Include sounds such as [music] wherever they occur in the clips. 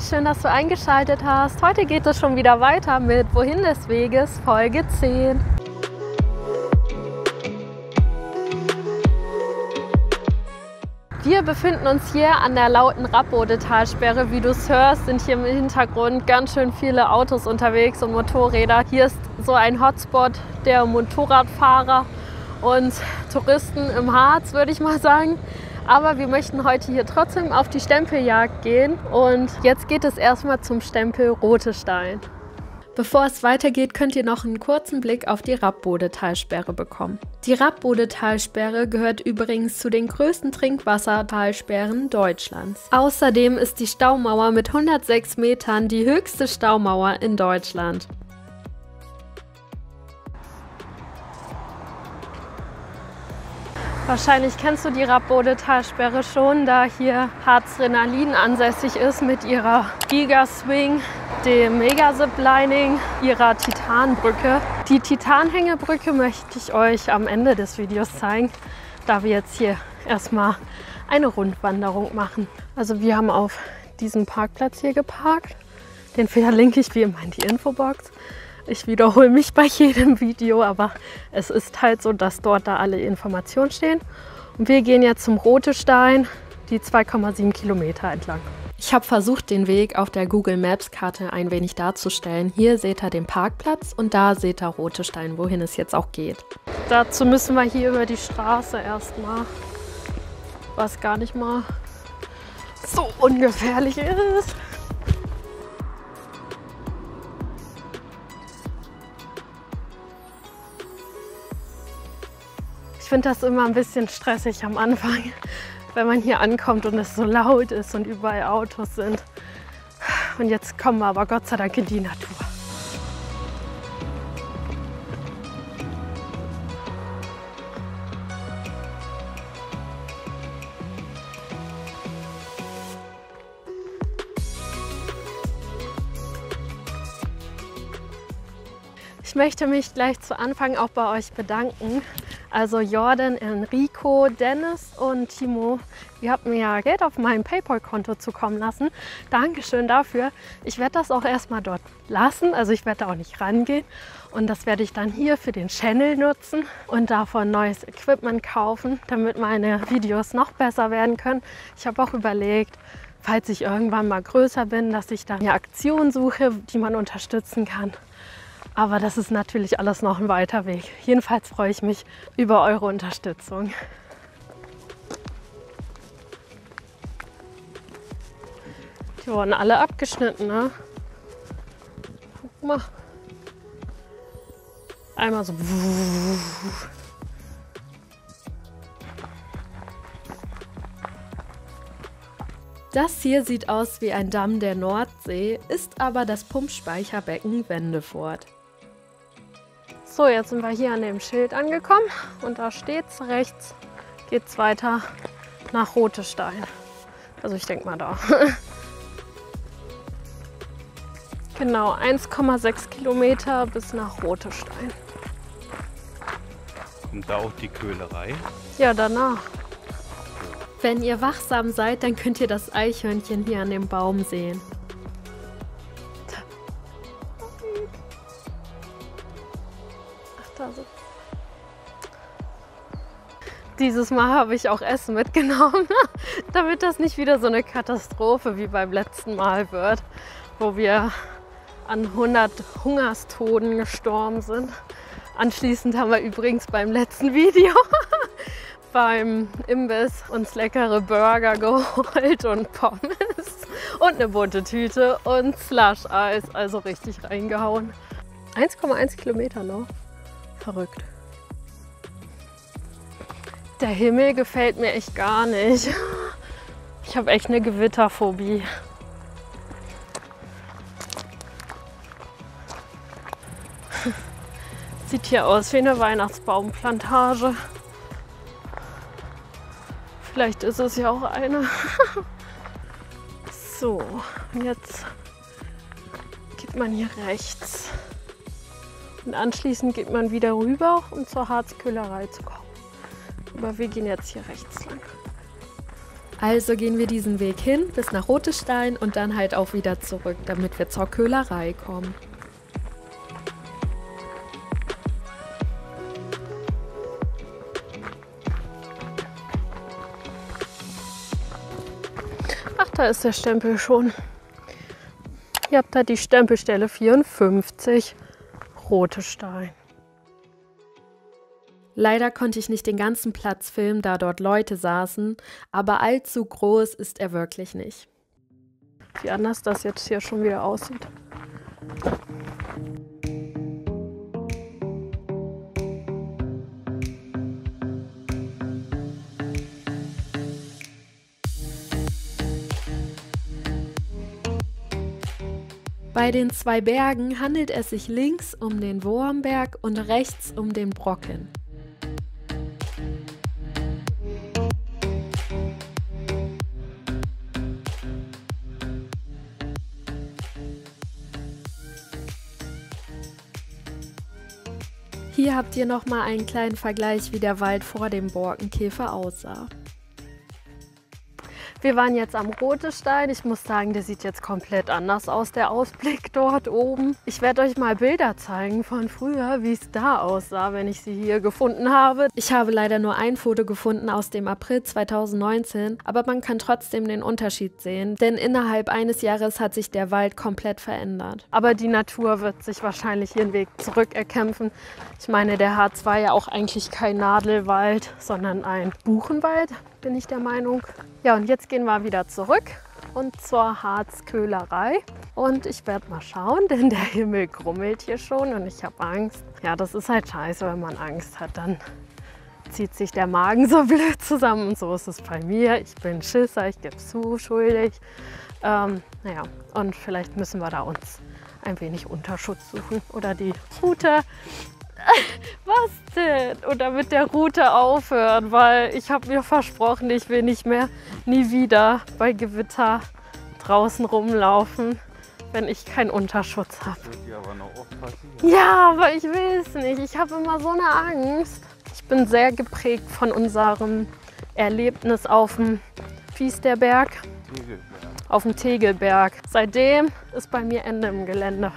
Schön, dass du eingeschaltet hast. Heute geht es schon wieder weiter mit Wohin des Weges, Folge 10. Wir befinden uns hier an der lauten Rappbode-Talsperre. Wie du es hörst, sind hier im Hintergrund ganz schön viele Autos unterwegs und Motorräder. Hier ist so ein Hotspot der Motorradfahrer und Touristen im Harz, würde ich mal sagen. Aber wir möchten heute hier trotzdem auf die Stempeljagd gehen und jetzt geht es erstmal zum Stempel Rote Stein. Bevor es weitergeht, könnt ihr noch einen kurzen Blick auf die Rappbode-Talsperre bekommen. Die Rappbode-Talsperre gehört übrigens zu den größten Trinkwassertalsperren Deutschlands. Außerdem ist die Staumauer mit 106 Metern die höchste Staumauer in Deutschland. Wahrscheinlich kennst du die Rappbode-Talsperre schon, da hier Harzrenalin ansässig ist mit ihrer Giga-Swing, dem Mega-Ziplining, ihrer Titanbrücke. Die Titanhängebrücke möchte ich euch am Ende des Videos zeigen, da wir jetzt hier erstmal eine Rundwanderung machen. Also wir haben auf diesem Parkplatz hier geparkt. Den verlinke ich wie immer in die Infobox. Ich wiederhole mich bei jedem Video, aber es ist halt so, dass dort da alle Informationen stehen. Und wir gehen jetzt zum Rote Stein, die 2,7 Kilometer entlang. Ich habe versucht, den Weg auf der Google Maps Karte ein wenig darzustellen. Hier seht ihr den Parkplatz und da seht ihr Rote Stein, wohin es jetzt auch geht. Dazu müssen wir hier über die Straße erstmal, was gar nicht mal so ungefährlich ist. Finde das immer ein bisschen stressig am Anfang, [laughs] wenn man hier ankommt und es so laut ist und überall Autos sind. Und jetzt kommen wir aber Gott sei Dank in die Natur. Ich möchte mich gleich zu Anfang auch bei euch bedanken. Also Jordan, Enrico, Dennis und Timo, ihr habt mir ja Geld auf meinem PayPal-Konto zukommen lassen. Dankeschön dafür. Ich werde das auch erstmal dort lassen. Also ich werde da auch nicht rangehen. Und das werde ich dann hier für den Channel nutzen und davon neues Equipment kaufen, damit meine Videos noch besser werden können. Ich habe auch überlegt, falls ich irgendwann mal größer bin, dass ich da eine Aktion suche, die man unterstützen kann. Aber das ist natürlich alles noch ein weiter Weg. Jedenfalls freue ich mich über eure Unterstützung. Die wurden alle abgeschnitten, ne? Guck mal. Einmal so. Das hier sieht aus wie ein Damm der Nordsee, ist aber das Pumpspeicherbecken Wendefort. So, jetzt sind wir hier an dem Schild angekommen und da steht es rechts, geht es weiter nach Rotestein. Also ich denke mal da. [laughs] genau, 1,6 Kilometer bis nach Rotestein. Kommt da auch die Köhlerei? Ja, danach. Wenn ihr wachsam seid, dann könnt ihr das Eichhörnchen hier an dem Baum sehen. Dieses Mal habe ich auch Essen mitgenommen, [laughs] damit das nicht wieder so eine Katastrophe wie beim letzten Mal wird, wo wir an 100 Hungerstoden gestorben sind. Anschließend haben wir übrigens beim letzten Video [laughs] beim Imbiss uns leckere Burger [laughs] geholt und Pommes und eine bunte Tüte und Slush-Eis, also richtig reingehauen. 1,1 Kilometer noch. Verrückt. Der Himmel gefällt mir echt gar nicht. Ich habe echt eine Gewitterphobie. Sieht hier aus wie eine Weihnachtsbaumplantage. Vielleicht ist es ja auch eine. [laughs] So, und jetzt geht man hier rechts. Und anschließend geht man wieder rüber, um zur Harzköhlerei zu kommen. Aber wir gehen jetzt hier rechts lang. Also gehen wir diesen Weg hin bis nach Rotestein und dann halt auch wieder zurück, damit wir zur Köhlerei kommen. Ach, da ist der Stempel schon. Ihr habt da die Stempelstelle 54, Rotestein. Leider konnte ich nicht den ganzen Platz filmen, da dort Leute saßen, aber allzu groß ist er wirklich nicht. Wie anders das jetzt hier schon wieder aussieht. Bei den zwei Bergen handelt es sich links um den Wurmberg und rechts um den Brocken. Hier habt ihr nochmal einen kleinen Vergleich, wie der Wald vor dem Borkenkäfer aussah. Wir waren jetzt am Rotestein. Ich muss sagen, der sieht jetzt komplett anders aus, der Ausblick dort oben. Ich werde euch mal Bilder zeigen von früher, wie es da aussah, wenn ich sie hier gefunden habe. Ich habe leider nur ein Foto gefunden aus dem April 2019, aber man kann trotzdem den Unterschied sehen, denn innerhalb eines Jahres hat sich der Wald komplett verändert. Aber die Natur wird sich wahrscheinlich ihren Weg zurückerkämpfen. Ich meine, der Harz war ja auch eigentlich kein Nadelwald, sondern ein Buchenwald, bin ich der Meinung. Ja, und jetzt gehen wir wieder zurück und zur Harzköhlerei. Und ich werde mal schauen, [laughs] denn der Himmel grummelt hier schon und ich habe Angst. Ja, das ist halt scheiße, wenn man Angst hat, dann zieht sich der Magen [laughs] so blöd zusammen. Und so ist es bei mir. Ich bin Schisser, ich gebe zu, schuldig. Ähm, naja, und vielleicht müssen wir da uns ein wenig Unterschutz suchen oder die Route [laughs] Was denn? Und damit der Route aufhören, weil ich habe mir versprochen, ich will nicht mehr nie wieder bei Gewitter draußen rumlaufen, wenn ich keinen Unterschutz habe. Ja, aber ich will es nicht. Ich habe immer so eine Angst. Ich bin sehr geprägt von unserem Erlebnis auf dem Fies-der-Berg. Auf dem Tegelberg. Seitdem ist bei mir Ende im Gelände.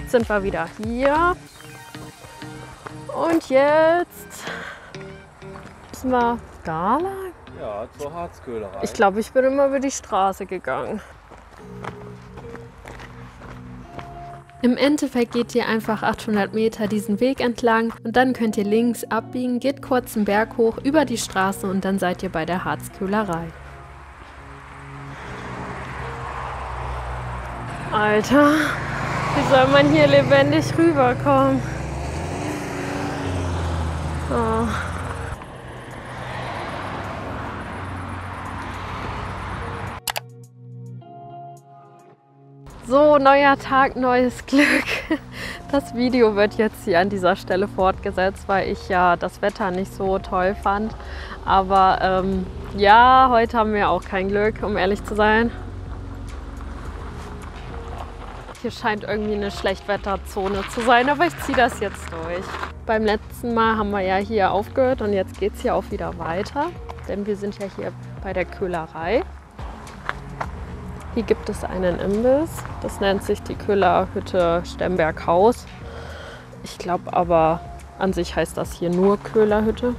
Jetzt sind wir wieder hier. Und jetzt müssen wir da lang? Ja, zur Harzköhlerei. Ich glaube, ich bin immer über die Straße gegangen. Im Endeffekt geht ihr einfach 800 Meter diesen Weg entlang und dann könnt ihr links abbiegen, geht kurz einen Berg hoch über die Straße und dann seid ihr bei der Harzkühlerei. Alter, wie soll man hier lebendig rüberkommen? Oh. So, neuer Tag, neues Glück. Das Video wird jetzt hier an dieser Stelle fortgesetzt, weil ich ja das Wetter nicht so toll fand. Aber ähm, ja, heute haben wir auch kein Glück, um ehrlich zu sein. Hier scheint irgendwie eine Schlechtwetterzone zu sein, aber ich ziehe das jetzt durch. Beim letzten Mal haben wir ja hier aufgehört und jetzt geht es hier auch wieder weiter, denn wir sind ja hier bei der Köhlerei. Hier gibt es einen Imbiss, das nennt sich die Köhlerhütte Stemberghaus. Ich glaube aber, an sich heißt das hier nur Köhlerhütte.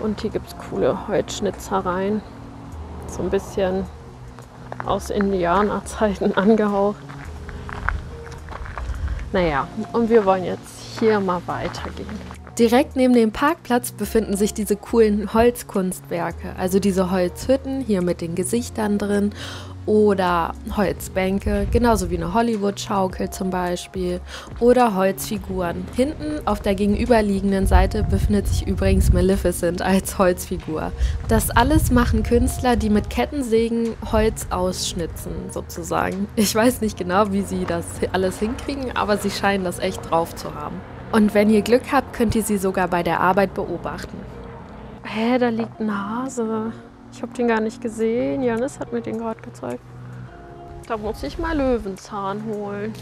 Und hier gibt es coole Holzschnitzereien, so ein bisschen aus Indianerzeiten [laughs] angehaucht. Naja, und wir wollen jetzt hier mal weitergehen. Direkt neben dem Parkplatz befinden sich diese coolen Holzkunstwerke, also diese Holzhütten hier mit den Gesichtern drin oder Holzbänke, genauso wie eine Hollywood-Schaukel zum Beispiel oder Holzfiguren. Hinten auf der gegenüberliegenden Seite befindet sich übrigens Maleficent als Holzfigur. Das alles machen Künstler, die mit Kettensägen Holz ausschnitzen, sozusagen. Ich weiß nicht genau, wie sie das alles hinkriegen, aber sie scheinen das echt drauf zu haben. Und wenn ihr Glück habt, könnt ihr sie sogar bei der Arbeit beobachten. Hä, da liegt ein Hase. Ich habe den gar nicht gesehen. Janis hat mir den gerade gezeigt. Da muss ich mal Löwenzahn holen.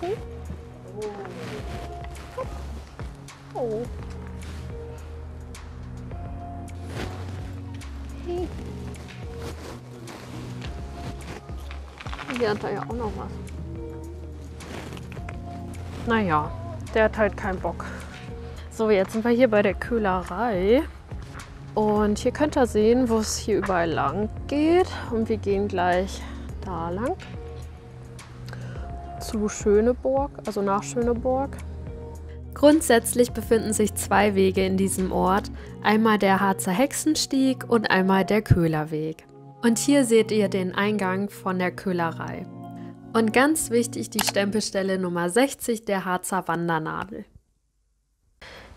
Hm? Oh. oh. Hier hat er ja auch noch was. Naja, der hat halt keinen Bock. So, jetzt sind wir hier bei der Köhlerei. Und hier könnt ihr sehen, wo es hier überall lang geht. Und wir gehen gleich da lang. Zu Schöneburg, also nach Schöneburg. Grundsätzlich befinden sich zwei Wege in diesem Ort, einmal der Harzer Hexenstieg und einmal der Köhlerweg. Und hier seht ihr den Eingang von der Köhlerei. Und ganz wichtig die Stempelstelle Nummer 60 der Harzer Wandernadel.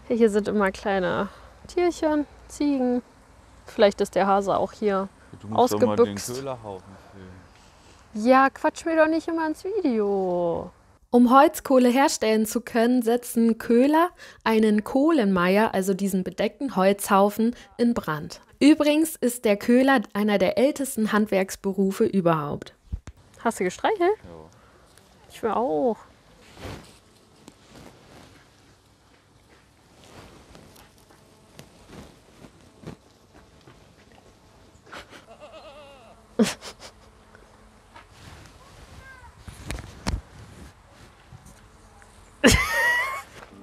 Hier sind immer kleine Tierchen, Ziegen. Vielleicht ist der Hase auch hier Du musst doch mal den ausgebüxt. Köhlerhaufen filmen. Ja, quatsch mir doch nicht immer ins Video. Um Holzkohle herstellen zu können, setzen Köhler einen Kohlenmeier, also diesen bedeckten Holzhaufen, in Brand. Übrigens ist der Köhler einer der ältesten Handwerksberufe überhaupt. Hast du gestreichelt? Ja. Ich will auch. [laughs]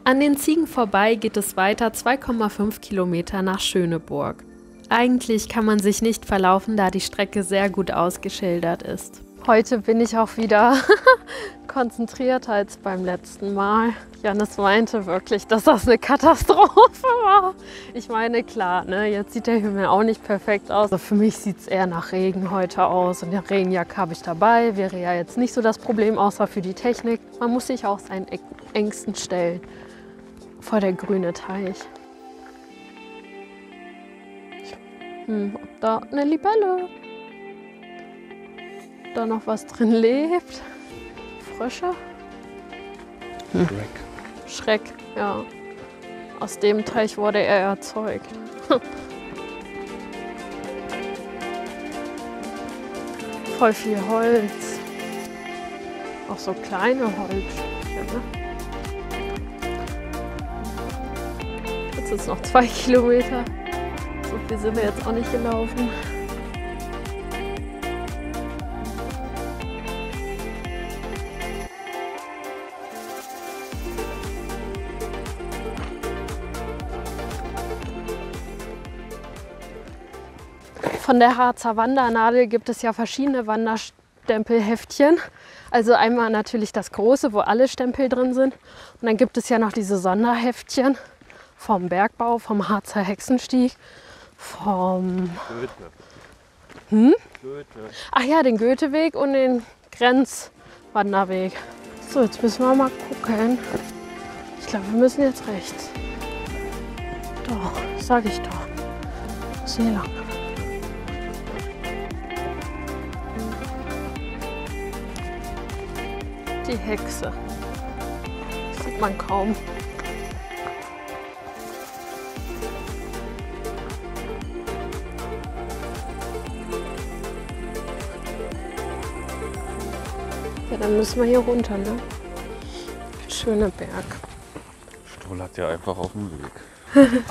An den Ziegen vorbei geht es weiter 2,5 Kilometer nach Schöneburg. Eigentlich kann man sich nicht verlaufen, da die Strecke sehr gut ausgeschildert ist. Heute bin ich auch wieder [laughs] konzentrierter als beim letzten Mal. Janis meinte wirklich, dass das eine Katastrophe war. Ich meine, klar, ne, jetzt sieht der Himmel auch nicht perfekt aus. Also für mich sieht es eher nach Regen heute aus. Und eine Regenjacke habe ich dabei. Wäre ja jetzt nicht so das Problem, außer für die Technik. Man muss sich auch seinen Äng- Ängsten stellen. Vor der grüne Teich. Hm, da eine Libelle da noch was drin lebt. Frösche? Crack. Schreck, ja. Aus dem Teich wurde er erzeugt. [laughs] Voll viel Holz. Auch so kleine Holzstücke. Ne? Jetzt ist noch zwei Kilometer. So viel sind wir jetzt auch nicht gelaufen. Von der Harzer Wandernadel gibt es ja verschiedene Wanderstempelheftchen. Also einmal natürlich das große, wo alle Stempel drin sind. Und dann gibt es ja noch diese Sonderheftchen vom Bergbau, vom Harzer Hexenstieg, vom Goethe. Hm? Goethe. Ach ja, den Goetheweg und den Grenzwanderweg. So, jetzt müssen wir mal gucken. Ich glaube, wir müssen jetzt rechts. Doch, sag ich doch. Ist hier lang. Die Hexe. Sieht man kaum. Ja, dann müssen wir hier runter, ne? Schöneberg. Stoll hat ja einfach auf dem Weg. [laughs]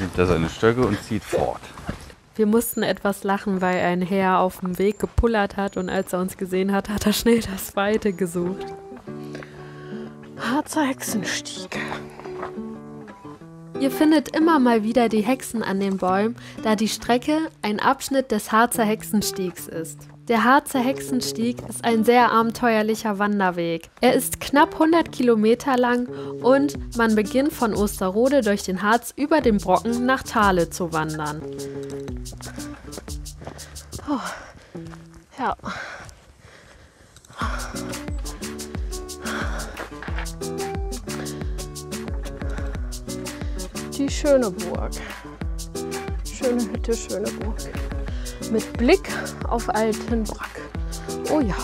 Nimmt er seine Stöcke und zieht fort. Wir mussten etwas lachen, weil ein Herr auf dem Weg gepullert hat und als er uns gesehen hat, hat er schnell das Weite gesucht. Harzer Hexenstieg. Ihr findet immer mal wieder die Hexen an den Bäumen, da die Strecke ein Abschnitt des Harzer Hexenstiegs ist. Der Harzer Hexenstieg ist ein sehr abenteuerlicher Wanderweg. Er ist knapp 100 Kilometer lang und man beginnt von Osterode durch den Harz über den Brocken nach Thale zu wandern. Ja. Die schöne Burg. Schöne Hütte, schöne Burg. Mit Blick auf Altenbrack. Oh ja.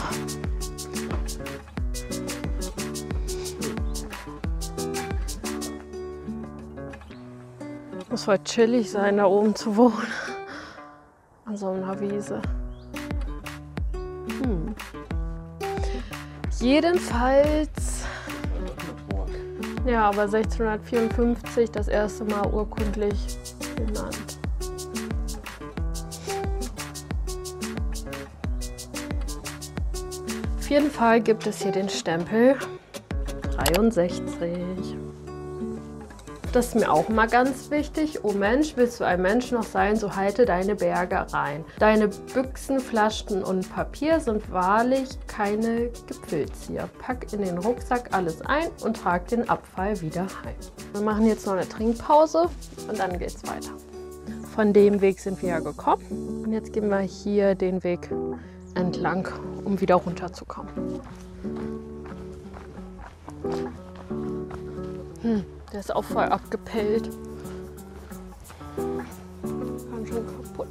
Muss voll chillig sein, da oben zu wohnen. An so einer Wiese. Hm. Jedenfalls, ja, aber 1654 das erste Mal urkundlich benannt. Auf jeden Fall gibt es hier den Stempel 63. Das ist mir auch mal ganz wichtig. Oh Mensch, willst du ein Mensch noch sein, so halte deine Berge rein. Deine Büchsen, Flaschen und Papier sind wahrlich keine Gipfelzieher. Pack in den Rucksack alles ein und trag den Abfall wieder heim. Wir machen jetzt noch eine Trinkpause und dann geht's weiter. Von dem Weg sind wir ja gekommen und jetzt gehen wir hier den Weg entlang, um wieder runterzukommen. Hm. Der ist auch voll abgepellt. Ganz schön kaputt.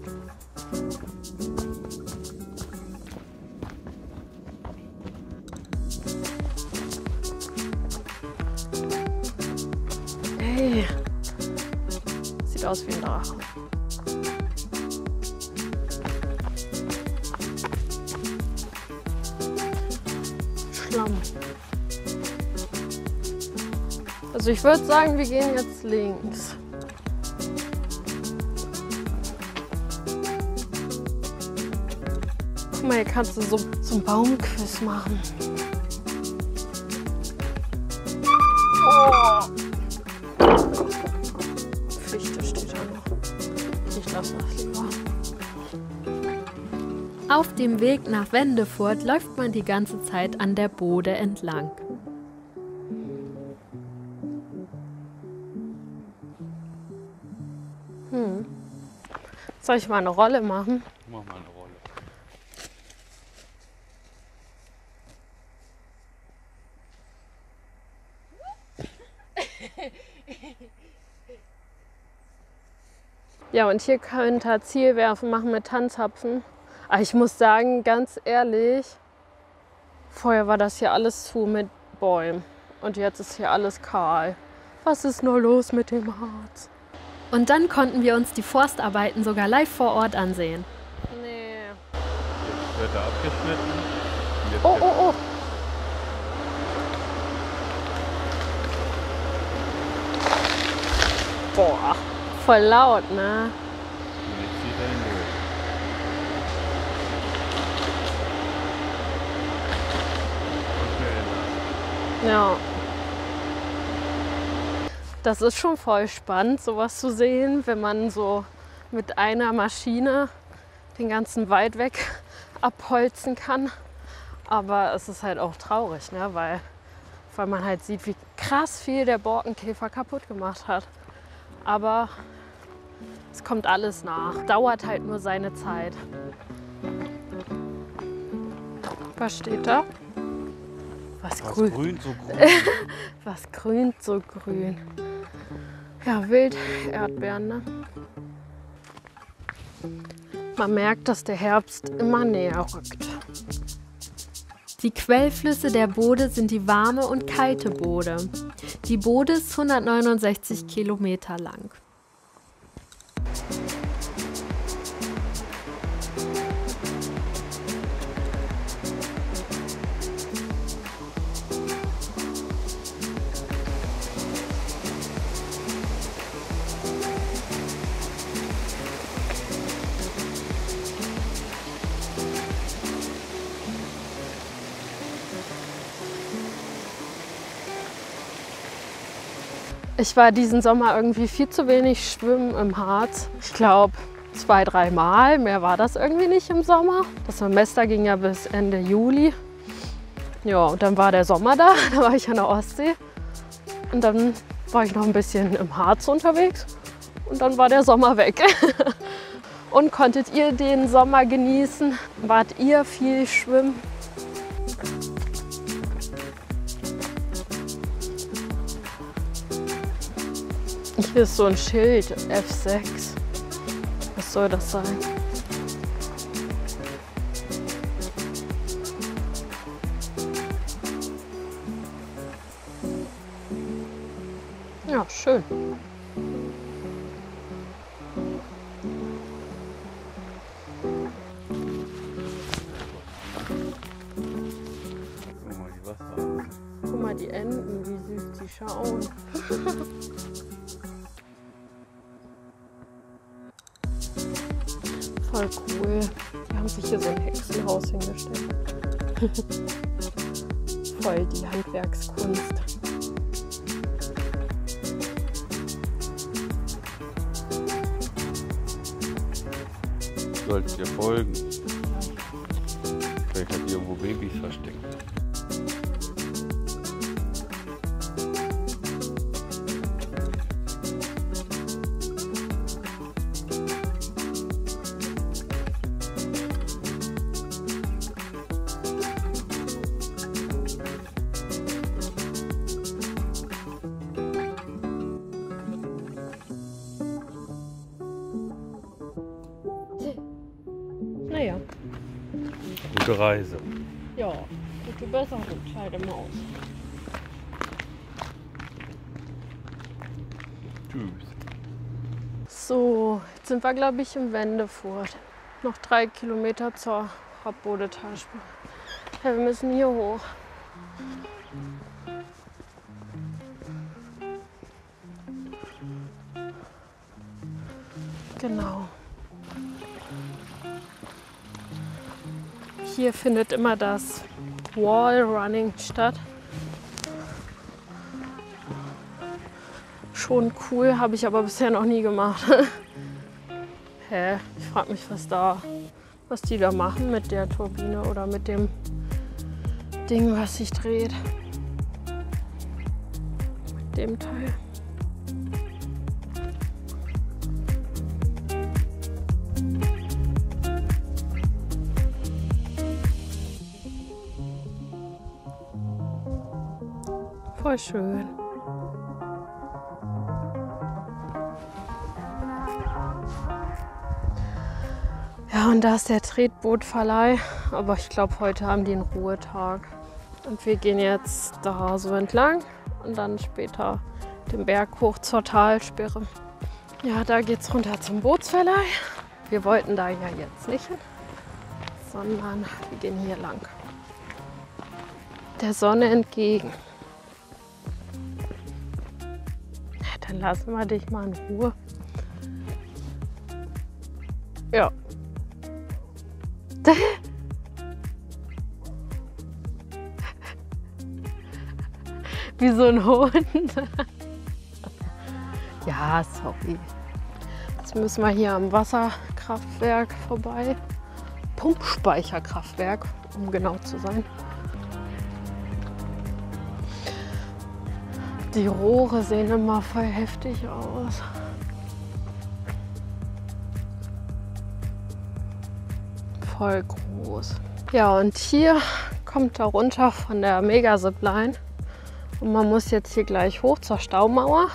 Hey. Sieht aus wie ein Drache. Also ich würde sagen, wir gehen jetzt links. Guck mal, hier kannst du so, so einen Baumquiz machen. Oh. Fichte steht da noch. Ich lasse das lieber. Auf dem Weg nach Wendefurt läuft man die ganze Zeit an der Bode entlang. Soll ich mal eine Rolle machen? Mach mal eine Rolle. Ja, und hier könnt ihr Zielwerfen machen mit Tanzhapfen. Aber ich muss sagen, ganz ehrlich, vorher war das hier alles zu mit Bäumen. Und jetzt ist hier alles kahl. Was ist nur los mit dem Harz? Und dann konnten wir uns die Forstarbeiten sogar live vor Ort ansehen. Nee. Jetzt wird er abgeschnitten. Jetzt Oh, oh, oh. Boah, voll laut, ne? Jetzt zieht er ihn durch. Ja. Das ist schon voll spannend, sowas zu sehen, wenn man so mit einer Maschine den ganzen Wald weg [laughs] abholzen kann. Aber es ist halt auch traurig, ne? weil, weil man halt sieht, wie krass viel der Borkenkäfer kaputt gemacht hat. Aber es kommt alles nach. Dauert halt nur seine Zeit. Was steht da? Was, Was grün. grün, so grün. [laughs] Was grünt so grün? Ja, Wild-Erdbeeren, ne? Man merkt, dass der Herbst immer näher rückt. Die Quellflüsse der Bode sind die warme und kalte Bode. Die Bode ist 169 Kilometer lang. Ich war diesen Sommer irgendwie viel zu wenig schwimmen im Harz. Ich glaube zwei, drei Mal. Mehr war das irgendwie nicht im Sommer. Das Semester ging ja bis Ende Juli. Ja, und dann war der Sommer da. [laughs] Da war ich an der Ostsee. Und dann war ich noch ein bisschen im Harz unterwegs. Und dann war der Sommer weg. [laughs] Und konntet ihr den Sommer genießen? Wart ihr viel schwimmen? Hier ist so ein Schild, F6. Was soll das sein? Ja, schön. Guck mal, die Enten, wie süß die schauen. [laughs] [laughs] Voll die Handwerkskunst. Solltet ihr folgen. Naja, Gute Reise. ja, gute Besserung, kleine Maus. Tschüss. So, jetzt sind wir, glaube ich, im Wendefurt. Noch drei Kilometer zur Hauptbodetalsperre. Ja, wir müssen hier hoch. Genau. Hier findet immer das Wall Running statt. Schon cool, habe ich aber bisher noch nie gemacht. [laughs] Hä? Ich frage mich, was da, was die da machen mit der Turbine oder mit dem Ding, was sich dreht. Mit dem Teil. Voll schön. Ja, und da ist der Tretbootverleih. Aber ich glaube, heute haben die einen Ruhetag. Und wir gehen jetzt da so entlang und dann später den Berg hoch zur Talsperre. Ja, da geht's runter zum Bootsverleih. Wir wollten da ja jetzt nicht hin, sondern wir gehen hier lang. Der Sonne entgegen. Dann lassen wir dich mal in Ruhe. Ja, [laughs] Wie so ein Hund. [laughs] ja, sorry. Jetzt müssen wir hier am Wasserkraftwerk vorbei. Pumpspeicherkraftwerk, um genau zu sein. Die Rohre sehen immer voll heftig aus. Voll groß. Ja, und hier kommt er runter von der Mega-Zipline. Und man muss jetzt hier gleich hoch zur Staumauer.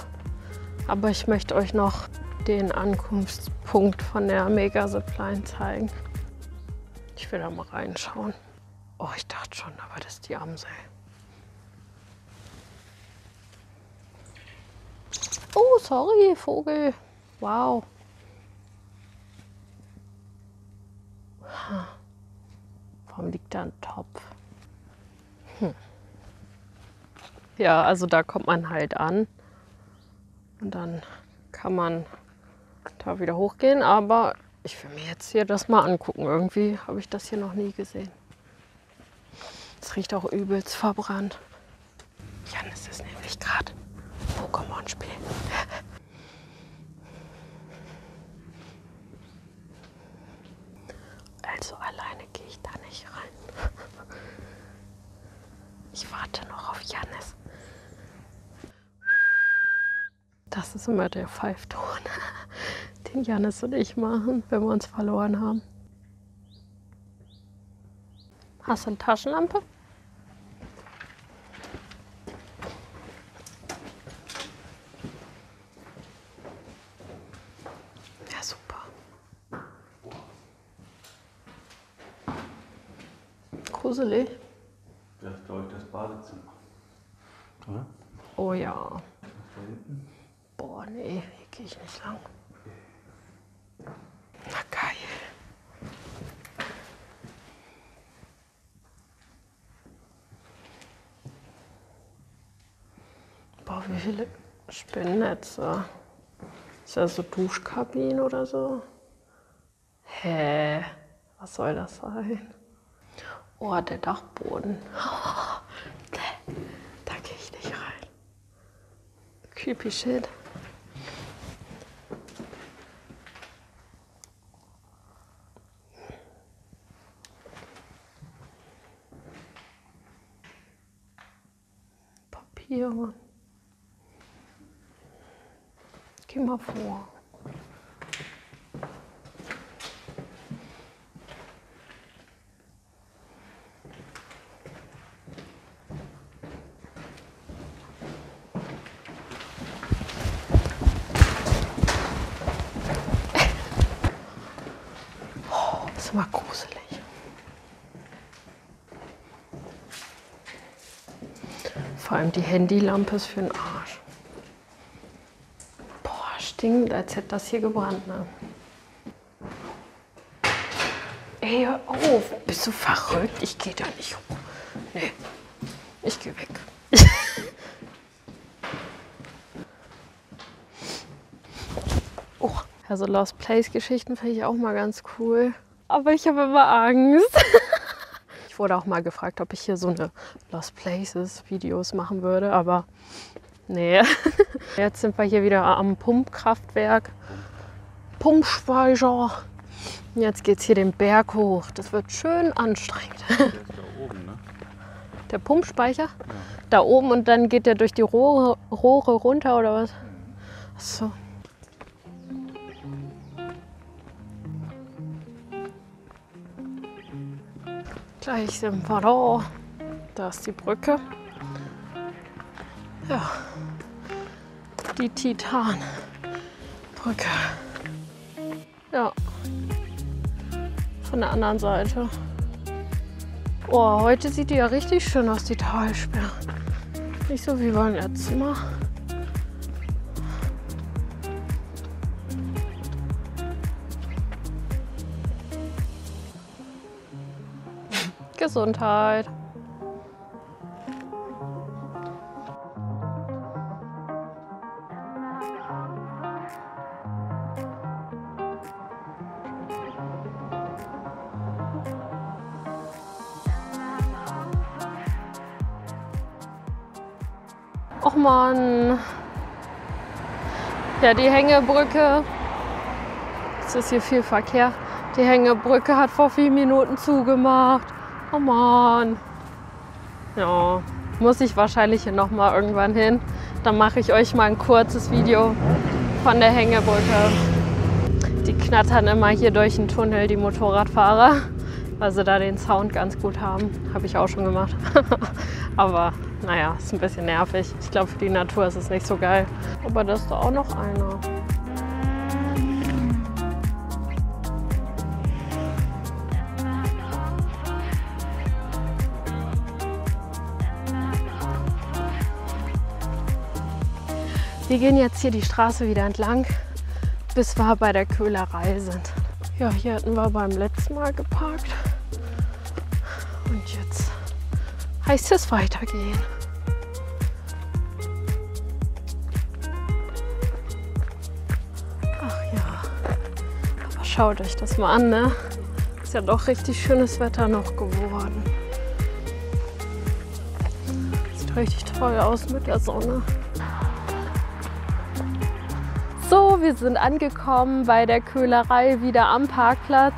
Aber ich möchte euch noch den Ankunftspunkt von der Mega-Zipline zeigen. Ich will da mal reinschauen. Oh, ich dachte schon, aber das ist die Amsel. Oh, sorry, Vogel. Wow. Warum liegt da ein Topf? Hm. Ja, also da kommt man halt an und dann kann man da wieder hochgehen. Aber ich will mir jetzt hier das mal angucken. Irgendwie habe ich das hier noch nie gesehen. Es riecht auch übelst verbrannt. Janis ist nämlich gerade Pokémon spielen. Also alleine gehe ich da nicht rein. Ich warte noch auf Janis. Das ist immer der Pfeifton, [laughs] den Janis und ich machen, wenn wir uns verloren haben. Hast du eine Taschenlampe? Ja, super. Gruselig. Das ist, glaube ich, das Badezimmer. Oh ja. Boah, nee, hier gehe ich nicht lang. Na geil. Oh, wie viele Spinnnetze. Ist das so Duschkabinen oder so? Hä? Was soll das sein? Oh, der Dachboden. da gehe ich nicht rein. Creepy shit. Papier. Geh mal vor. Oh, ist immer gruselig. Vor allem die Handylampe ist für den Arsch. Boah, stinkt, als hätte das hier gebrannt, ne? Ey, hör auf, bist du verrückt? Ich gehe da nicht hoch. Nee, ich gehe weg. [laughs] oh, also Lost Place Geschichten finde ich auch mal ganz cool. Aber ich habe immer Angst. [laughs] Ich wurde auch mal gefragt, ob ich hier so eine Lost Places Videos machen würde, aber nee. [laughs] Jetzt sind wir hier wieder am Pumpkraftwerk. Pumpspeicher. Jetzt geht es hier den Berg hoch. Das wird schön anstrengend. Der ist [laughs] da oben, ne? Der Pumpspeicher? Da oben und dann geht der durch die Rohre, Rohre runter oder was? Ach Gleich sind wir da. Da ist die Brücke. Ja. Die Titanbrücke. Ja. Von der anderen Seite. Oh, heute sieht die ja richtig schön aus, die Talsperre. Nicht so wie beim letzten Mal. Gesundheit. Och man. Ja, die Hängebrücke. Es ist hier viel Verkehr. Die Hängebrücke hat vor vier Minuten zugemacht. Oh man. Ja, muss ich wahrscheinlich hier noch mal irgendwann hin. Dann mache ich euch mal ein kurzes Video von der Hängebrücke. Die knattern immer hier durch den Tunnel, die Motorradfahrer, weil sie da den Sound ganz gut haben. Habe ich auch schon gemacht. [laughs] Aber naja, ist ein bisschen nervig. Ich glaube, für die Natur ist es nicht so geil. Aber da ist da auch noch einer. Wir gehen jetzt hier die Straße wieder entlang, bis wir bei der Köhlerei sind. Ja, hier hatten wir beim letzten Mal geparkt. Und jetzt heißt es weitergehen. Ach ja, aber schaut euch das mal an, ne? Ist ja doch richtig schönes Wetter noch geworden. Sieht richtig toll aus mit der Sonne. Wir sind angekommen bei der Köhlerei wieder am Parkplatz.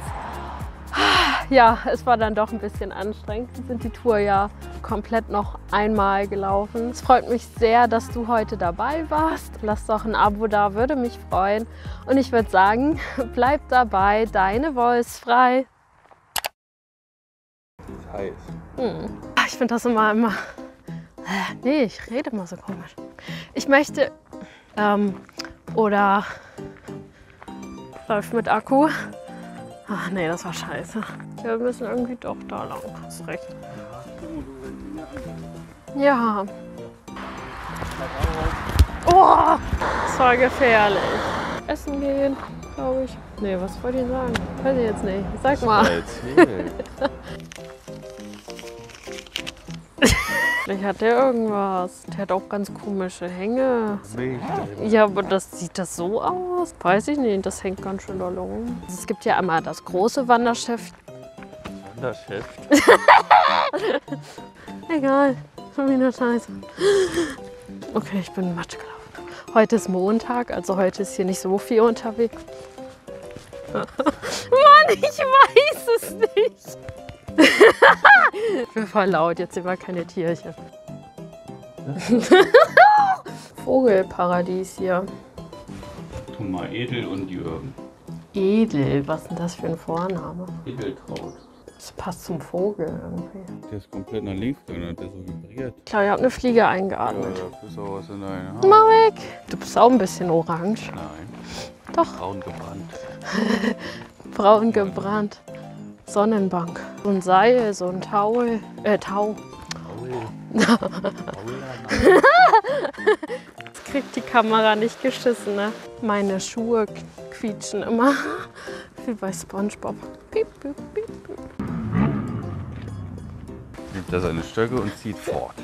Ja, es war dann doch ein bisschen anstrengend. Wir sind die Tour ja komplett noch einmal gelaufen. Es freut mich sehr, dass du heute dabei warst. Lass doch ein Abo da, würde mich freuen. Und ich würde sagen, [laughs] bleib dabei, deine Voice frei. Die ist heiß. Hm. Ich finde das immer, immer. Nee, ich rede immer so komisch. Ich möchte. Ähm, oder läuft mit Akku. Ach nee, das war scheiße. Wir müssen irgendwie doch da lang. Hast recht. Ja. Oh, das war gefährlich. Essen gehen, glaube ich. Nee, was wollt ihr sagen? Weiß ich jetzt nicht. Sag mal. [laughs] Vielleicht hat der irgendwas. Der hat auch ganz komische Hänge. Ja, aber das sieht das so aus? Weiß ich nicht, das hängt ganz schön doll rum. Es gibt ja einmal das große Wanderschiff. Wanderchef. [laughs] Egal, schon wieder scheiße. Okay, ich bin Matsch gelaufen. Heute ist Montag, also heute ist hier nicht so viel unterwegs. [laughs] Mann, ich weiß es nicht. [laughs] ich bin voll laut, jetzt sehen wir keine Tierchen. [laughs] Vogelparadies hier. Thomas Edel und Jürgen. Edel, was ist denn das für ein Vorname? Edeltraut. Das passt zum Vogel irgendwie. Der ist komplett nach links gegangen und der so vibriert. Klar, ich habe eine Fliege Ja, eingeatmet. da ist auch was in deinen Mal Haaren. weg. Du bist auch ein bisschen orange. Nein, Doch, braun gebrannt. [laughs] braun gebrannt. Sonnenbank. So ein Seil, so ein Taul. Äh, Tau. Das kriegt die Kamera nicht geschissen, ne? Meine Schuhe quietschen immer. Wie bei Spongebob. Piep, piep, piep, piep. Nimmt er seine Stöcke und zieht fort.